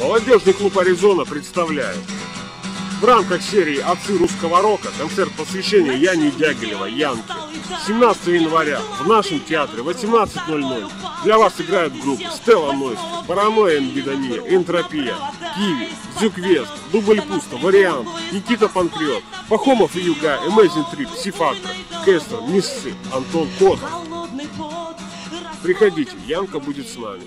Молодежный клуб «Аризона» представляет в рамках серии «Отцы русского рока» концерт посвящения Яне Дягилева «Янке». 17 января в нашем театре 18.00 для вас играют группы Стелла Нойс, Паранойя Энгидония, Энтропия, Киви, Зюквест, Дубль Пусто, Вариант, Никита Панкриот, Пахомов и Юга, Amazing Trip, Сифактор, Кэстер, Миссы, Антон Котов. Приходите, Янка будет с нами.